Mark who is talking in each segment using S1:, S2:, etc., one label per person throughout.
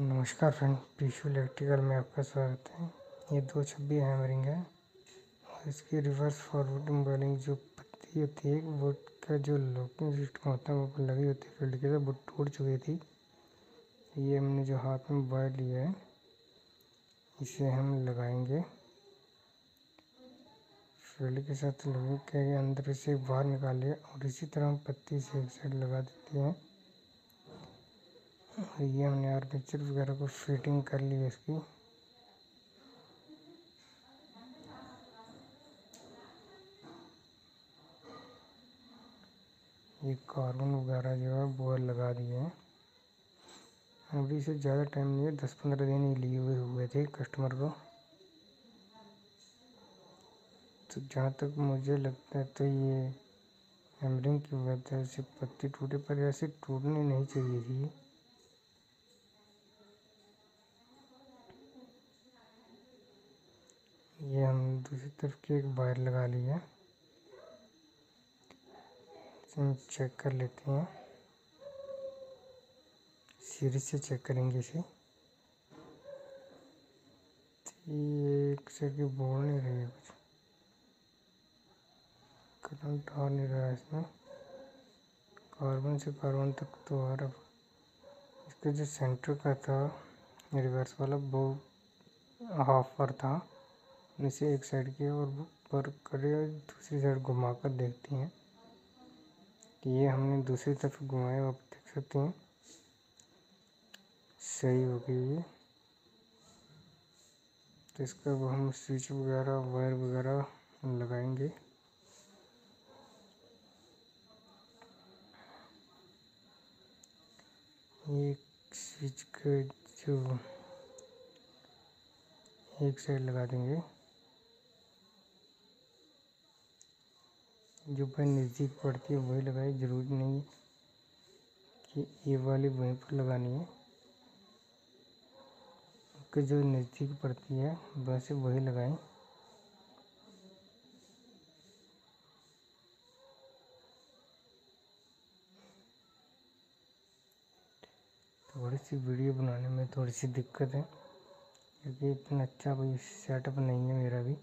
S1: नमस्कार friend पीशू electrical में आपका स्वागत है। ये दो छब्बी हैमरिंग है और इसकी रिवर्स फॉरवर्ड बॉलिंग जो पत्ती होती है, वो का जो लॉकिंग सिस्टम होता है, वो लगी होती है। फ़ील्ड के साथ वो टूट चुकी थी। ये हमने जो हाथ में बॉयल लिया है, इसे हम लगाएँगे। फ़ील्ड के साथ लगे के अंदर से बाहर निकालिए और इसी तरह हम पत्ती से एक साइड लगा देते हैं। ये हमने आर्मेचर वगैरह को फिटिंग कर ली है इसकी। ये कार्बन वगैरह जो है बोर लगा दिए हैं। अभी से ज़्यादा टाइम नहीं है दस पंद्रह दिन ही लिए हुए हुए थे कस्टमर को। तो जहाँ तक मुझे लगता है तो ये एमरिंग की वजह से पत्ती टूटे, पर ऐसे टूटनी नहीं चाहिए थी ये हम दूसरी तरफ़ की एक वायर लगा ली है। चेक कर लेते हैं। सीरीज़ से चेक करेंगे इसे। एक साइड की बोल नहीं रही है कुछ। करंट आ नहीं रहा है इसमें कार्बन से कार्बन तक तो आ रहा इसका जो सेंटर का था रिवर्स वाला, वो हाफ़ पर था। इसे एक साइड की और पर करे दूसरी साइड घुमा कर देखती हैं कि ये हमने दूसरी तरफ़ घुमाया आप देख सकते हैं। सही हो गई ये। तो इसका अब हम स्विच वगैरह, वायर वगैरह लगाएँगे। ये स्विच का जो एक साइड लगा देंगे। जो भाई नज़दीक पड़ती है, वही लगाए। ज़रूरी नहीं कि ये वाली वहीं पर लगानी है। कि जो नज़दीक पड़ती है वैसे वही लगाएँ। थोड़ी सी वीडियो बनाने में थोड़ी सी दिक्कत है, क्योंकि इतना अच्छा कोई सेटअप नहीं है मेरा भी।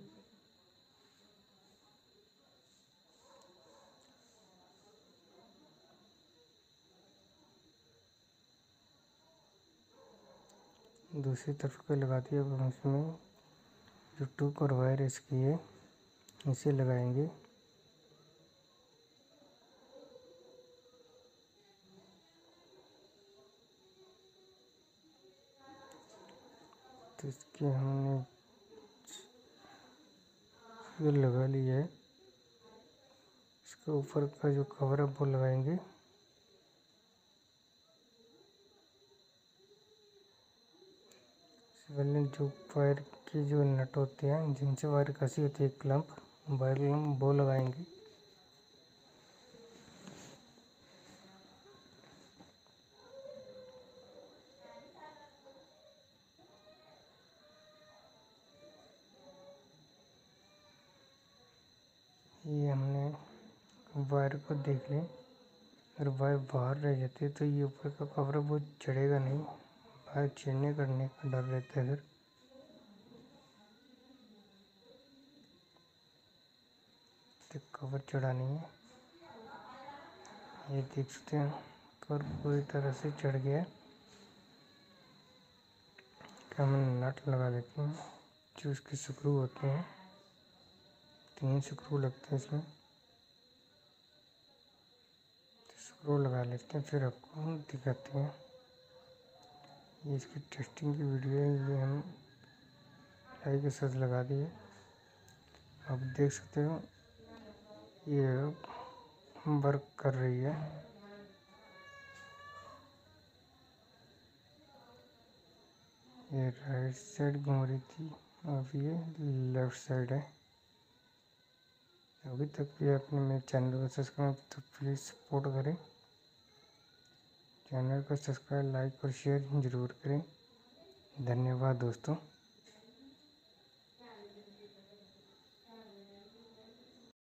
S1: दूसरी तरफ़ का लगा दिया अब हम इसमें जो टूक और वायर इसकी है, इसे लगाएँगे। तो इसके हमने लगा लिया है, इसके ऊपर का जो कवर है, वो लगाएँगे। पहले जो वायर की जो नट होते हैं, जिनसे वायर कसी होती है क्लम्प वायर क्लम्प वो लगाएँगे। ये हमने वायर को देख लें अगर वायर बाहर रह जाती है तो ये ऊपर का कवर वो चढ़ेगा नहीं। बाहर चिड़ने करने का डर रहता है, फिर? तो कवर चढ़ानी है। ये देख सकते हैं, कवर पूरी तरह से चढ़ गया है। क्या हम नट लगा लेते हैं, जो इसके स्क्रू होते हैं। तीन स्क्रू लगते हैं इसमें। स्क्रू लगा लेते हैं, फिर आपको दिखाते हैं। ये इसकी टेस्टिंग की वीडियो है, ये हम लाई के साथ लगा दिए। आप देख सकते हो, ये वर्क कर रही है। ये राइट साइड घूम रही थी, अब ये लेफ़्ट साइड है। अभी तक भी आपने मेरे चैनल को सब्सक्राइब तो प्लीज़ सपोर्ट करें। चैनल को सब्सक्राइब लाइक और शेयर ज़रूर करें। धन्यवाद दोस्तों।